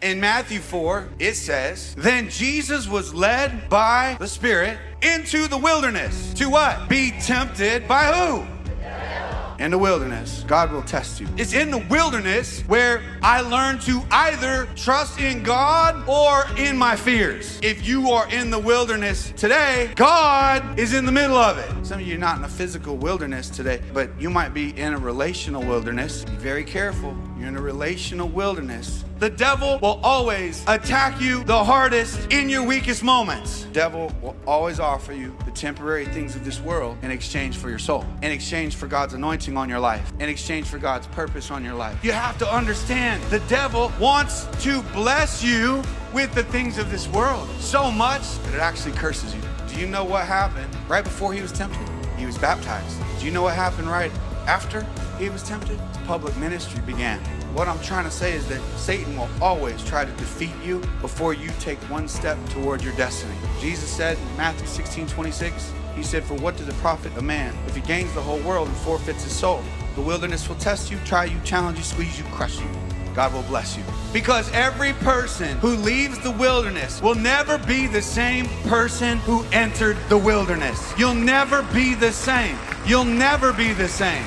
In Matthew 4, it says, Then Jesus was led by the Spirit into the wilderness. To what? Be tempted by who? In the wilderness, God will test you. It's in the wilderness where I learn to either trust in God or in my fears. If you are in the wilderness today, God is in the middle of it. Some of you are not in a physical wilderness today, but you might be in a relational wilderness. Be very careful. You're in a relational wilderness. The devil will always attack you the hardest in your weakest moments. Devil will always offer you the temporary things of this world in exchange for your soul, in exchange for God's anointing on your life, in exchange for God's purpose on your life. You have to understand the devil wants to bless you with the things of this world so much that it actually curses you. Do you know what happened right before he was tempted? He was baptized. Do you know what happened right after he was tempted? Public ministry began. What I'm trying to say is that Satan will always try to defeat you before you take one step toward your destiny. Jesus said in Matthew 16 26, He said, For what does it profit a man if he gains the whole world and forfeits his soul? The wilderness will test you, try you, challenge you, squeeze you, crush you. God will bless you. Because every person who leaves the wilderness will never be the same person who entered the wilderness. You'll never be the same. You'll never be the same.